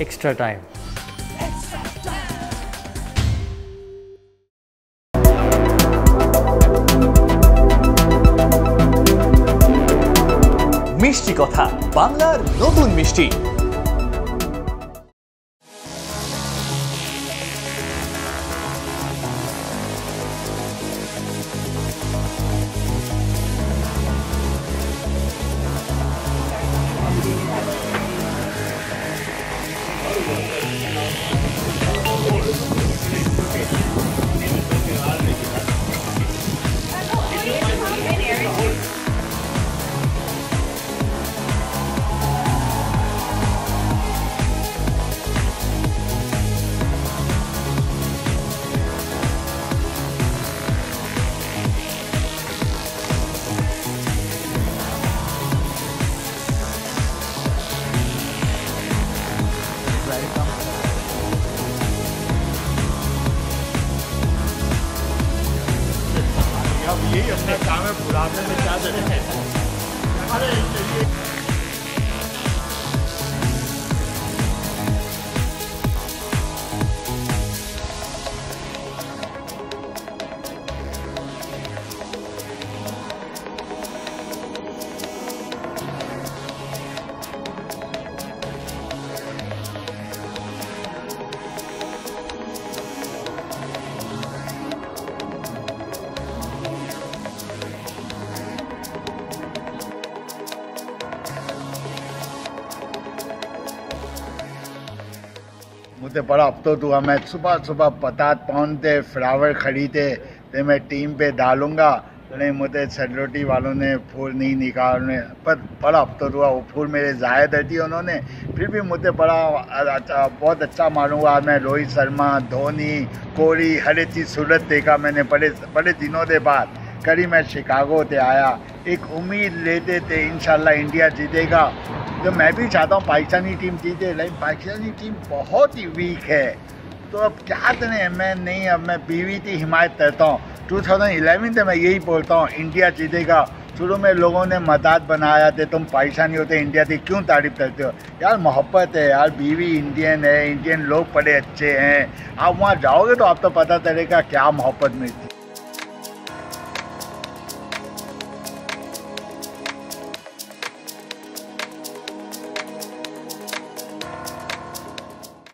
extra time. মিষ্টি কথা বাংলার নতুন মিষ্টি यही अपना काम है बुढ़ापे में क्या करें? अरे मुझे बड़ा अफसोस हुआ। मैं सुबह सुबह पतात पहुँचते, फ्लावर खरीदे तो मैं टीम पे डालूँगा। नहीं मुझे सेलिब्रिटी वालों ने फूल नहीं निकालने पर बड़ा अफसोस हुआ, वो फूल मेरे ज़ाया दे उन्होंने। फिर भी मुझे बड़ा अच्छा बहुत अच्छा मालूम हुआ। मैं रोहित शर्मा, धोनी, कोहली, हर एक चीज़ सूरत देखा मैंने बड़े बड़े दिनों के बाद। करी मैं शिकागो से आया। एक उम्मीद लेते थे, इंशाल्लाह इंडिया जीतेगा। तो मैं भी चाहता हूँ पाकिस्तानी टीम जीते, लेकिन पाकिस्तानी टीम बहुत ही वीक है। तो अब क्या करें? मैं नहीं, अब मैं बीवी की हिमायत करता हूँ। 2011 से मैं यही बोलता हूँ इंडिया जीतेगा। शुरू में लोगों ने मदद बनाया थे, तुम पाकिस्तानी होते इंडिया की क्यों तारीफ़ करते हो? यार मोहब्बत है, यार बीवी इंडियन है इंडियन लोग बड़े अच्छे हैं। आप वहाँ जाओगे तो आप तो पता चलेगा क्या मोहब्बत मिलती